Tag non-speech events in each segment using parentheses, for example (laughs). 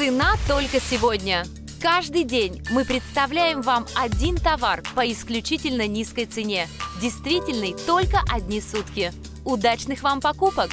Цена только сегодня. Каждый день мы представляем вам один товар по исключительно низкой цене. Действительный только одни сутки. Удачных вам покупок!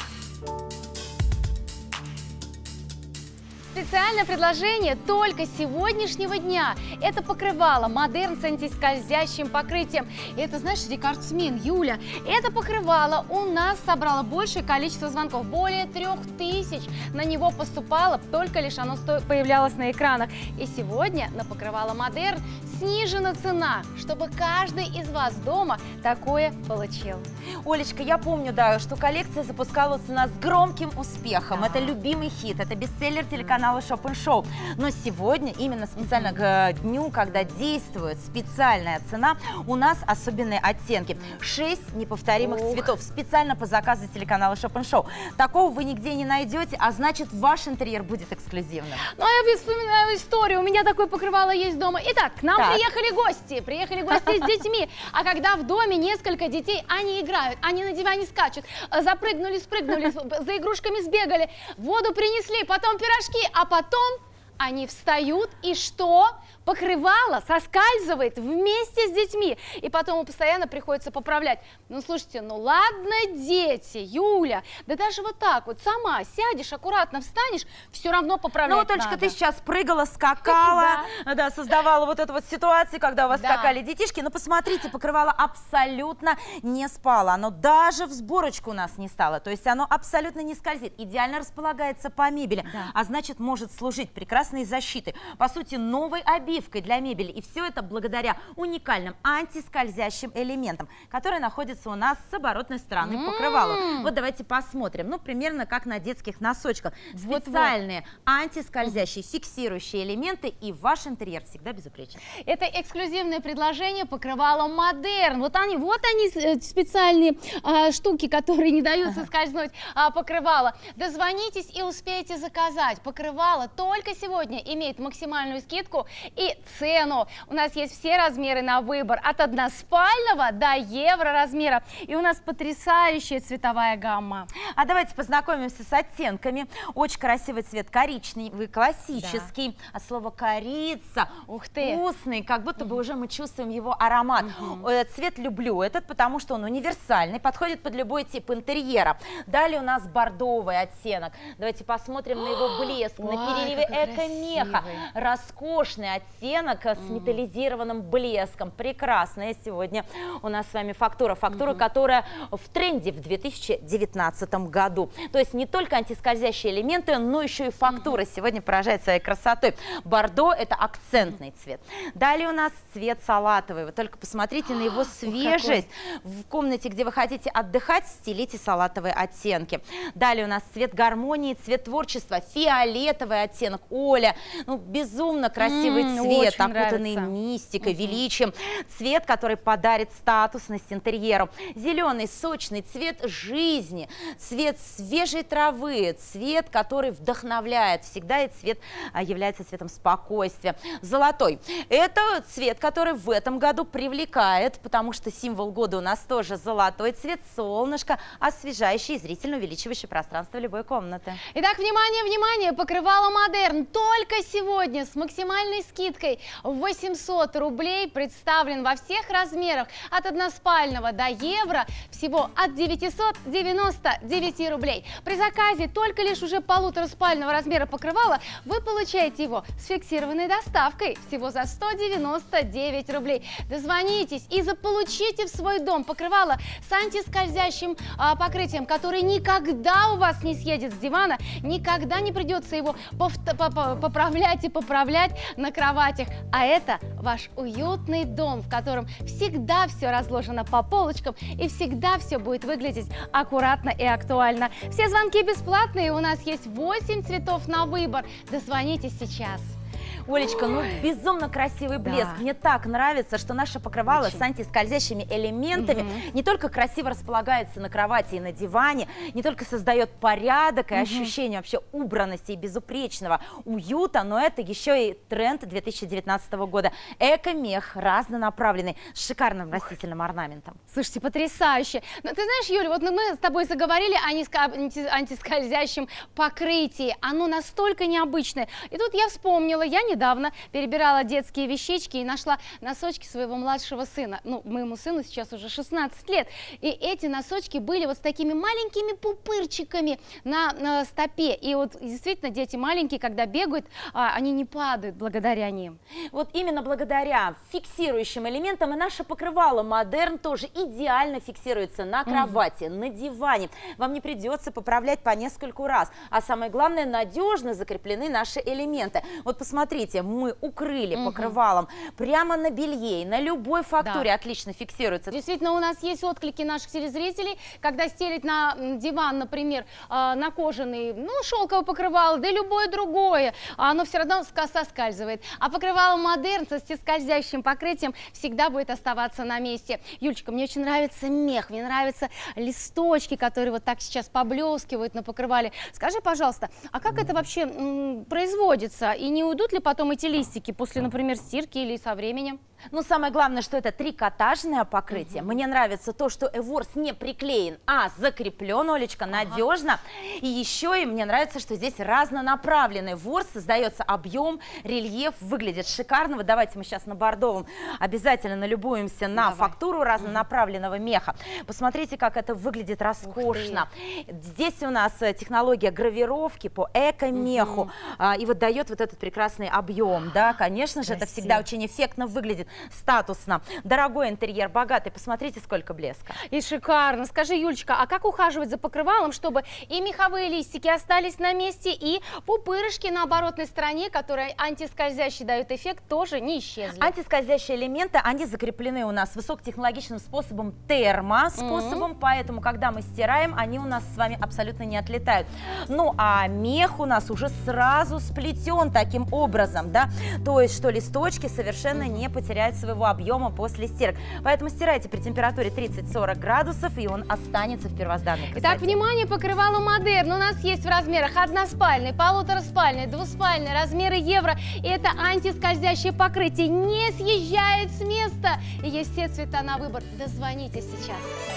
Специальное предложение только сегодняшнего дня. Это покрывало модерн с антискользящим покрытием. Это, знаешь, рекордсмен, Юля. Это покрывало у нас собрало большее количество звонков. Более трех тысяч на него поступало, только лишь оно появлялось на экранах. И сегодня на покрывало модерн снижена цена, чтобы каждый из вас дома такое получил. Олечка, я помню, да, что коллекция запускалась у нас с громким успехом. Да. Это любимый хит, это бестселлер телеканала Shop Show. Но сегодня, именно специально к э, дню, когда действует специальная цена, у нас особенные оттенки. Шесть неповторимых Ух. цветов, специально по заказу телеканала Shop Show. Такого вы нигде не найдете, а значит ваш интерьер будет эксклюзивным. Ну, а я вспоминаю историю. У меня такое покрывало есть дома. Итак, к нам Так. Приехали гости. Приехали гости с детьми. А когда в доме несколько детей, они играют, они на диване скачут, э, запрыгнули, спрыгнули, за игрушками сбегали, воду принесли, потом пирожки, а потом они встают и что? Покрывало соскальзывает вместе с детьми. И потом постоянно приходится поправлять. Ну, слушайте, ну ладно, дети, Юля, да даже вот так вот сама сядешь, аккуратно встанешь, все равно поправлять Ну, надо. ты сейчас прыгала, скакала, (laughs) да. создавала вот эту вот ситуацию, когда у вас Да. скакали детишки. Но посмотрите, покрывало абсолютно не спало. Оно даже в сборочку у нас не стало. То есть оно абсолютно не скользит. Идеально располагается по мебели. Да. А значит, может служить прекрасной защитой. По сути, новой обивкой для мебели. И все это благодаря уникальным антискользящим элементам, которые находятся у нас с оборотной стороны покрывала. Вот давайте посмотрим. Ну, примерно как на детских носочках. Специальные антискользящие, фиксирующие элементы, и ваш интерьер всегда безупречен. Это эксклюзивное предложение покрывала Модерн. Вот они, вот они э, специальные а, штуки, которые не дают соскользнуть а, покрывало. Дозвонитесь и успейте заказать. Покрывало только сегодня имеет максимальную скидку и цену. У нас есть все размеры на выбор, от односпального до евро размера. И у нас потрясающая цветовая гамма. А давайте познакомимся с оттенками. Очень красивый цвет, коричневый, классический. А слово корица, Ух ты. вкусный, как будто бы уже мы чувствуем его аромат. Э, Цвет люблю этот, потому что он универсальный, подходит под любой тип интерьера. Далее у нас бордовый оттенок. Давайте посмотрим на его блеск, на переливе красивый. Роскошный оттенок с металлизированным блеском. Прекрасная сегодня у нас с вами фактура. Фактура, которая в тренде в 2019 году. То есть не только антискользящие элементы, но еще и фактура сегодня поражает своей красотой. Бордо – это акцентный цвет. Далее у нас цвет салатовый. Вы только посмотрите на его свежесть. В комнате, где вы хотите отдыхать, стелите салатовые оттенки. Далее у нас цвет гармонии, цвет творчества, фиолетовый оттенок. Оля, ну безумно красивый М, цвет, окутанный нравится. мистикой, величием. Цвет, который подарит статусность интерьеру. Зеленый, сочный цвет жизни, цвет свежей травы, цвет, который вдохновляет. Всегда и цвет а, является цветом спокойствия. Золотой. Это цвет, который в этом году привлекает, потому что символ года у нас тоже золотой цвет, солнышко, освежающий и зрительно увеличивающий пространство любой комнаты. Итак, внимание, внимание, покрывало Модерн только сегодня с максимальной скидкой в 800 рублей представлен во всех размерах от односпального до евро всего от 999 рублей. При заказе только лишь уже полутораспального размера покрывала вы получаете его с фиксированной доставкой всего за 199 рублей. Дозвонитесь и заполучите в свой дом покрывало с антискользящим а, покрытием, который никогда у вас не съедет с дивана, никогда не придется его повт- по- по- поправлять и поправлять на кроватях. А это ваш уютный дом, в котором всегда все разложено по полочкам и всегда все будет выглядеть аккуратно и актуально. Все звонки бесплатные, у нас есть 8 цветов на выбор. Дозвонитесь сейчас. Олечка, ну безумно красивый блеск. Да. Мне так нравится, что наше покрывало Очень. с антискользящими элементами угу. не только красиво располагается на кровати и на диване, не только создает порядок и угу. ощущение вообще убранности и безупречного уюта, но это еще и тренд 2019 года. Эко-мех разнонаправленный с шикарным растительным орнаментом. Слушайте, потрясающе. Но ты знаешь, Юля, вот мы с тобой заговорили о антискользящем покрытии. Оно настолько необычное. И тут я вспомнила, я недавно перебирала детские вещички и нашла носочки своего младшего сына. Ну, моему сыну сейчас уже 16 лет. И эти носочки были вот с такими маленькими пупырчиками на, на стопе. И вот действительно дети маленькие, когда бегают, а, они не падают благодаря ним. Вот именно благодаря фиксирующим элементам и наше покрывало модерн тоже идеально фиксируется на кровати, -hmm. на диване. Вам не придется поправлять по нескольку раз. А самое главное, надежно закреплены наши элементы. Вот посмотрите, мы укрыли угу. покрывалом прямо на белье, на любой фактуре да. отлично фиксируется. Действительно, у нас есть отклики наших телезрителей, когда стелить на диван, например, а, на кожаный, ну, шелковое покрывало, да и любое другое, оно все равно соскальзывает. А покрывало модерн со скользящим покрытием всегда будет оставаться на месте. Юлечка, мне очень нравится мех, мне нравятся листочки, которые вот так сейчас поблескивают на покрывале. Скажи, пожалуйста, а как это вообще производится? И не уйдут ли потом эти листики после, например, стирки или со временем? Ну, самое главное, что это трикотажное покрытие. Угу. Мне нравится то, что эворс не приклеен, а закреплен, Олечка, ага. надежно. И еще и мне нравится, что здесь разнонаправленный ворс, создается объем, рельеф, выглядит шикарно. Вот давайте мы сейчас на бордовом обязательно налюбуемся на Давай. фактуру разнонаправленного меха. Посмотрите, как это выглядит роскошно. Здесь у нас э, технология гравировки по эко-меху. Угу. И вот дает вот этот прекрасный объем. Да, конечно же, Красиво. это всегда очень эффектно выглядит статусно. Дорогой интерьер, богатый, посмотрите, сколько блеска. И шикарно. Скажи, Юлечка, а как ухаживать за покрывалом, чтобы и меховые листики остались на месте, и пупырышки на оборотной стороне, которые антискользящие дают эффект, тоже не исчезли? Антискользящие элементы, они закреплены у нас высокотехнологичным способом, термоспособом, mm -hmm. поэтому, когда мы стираем, они у нас с вами абсолютно не отлетают. Ну, а мех у нас уже сразу сплетен таким образом, да, то есть, что листочки совершенно не потеряют своего объема после стирок. Поэтому стирайте при температуре 30-40 градусов, и он останется в первозданной красоте. Итак, внимание, покрывало модерн у нас есть в размерах односпальный, полутораспальный, двуспальный, размеры евро. И это антискользящее покрытие не съезжает с места. И есть все цвета на выбор. Дозвонитесь сейчас.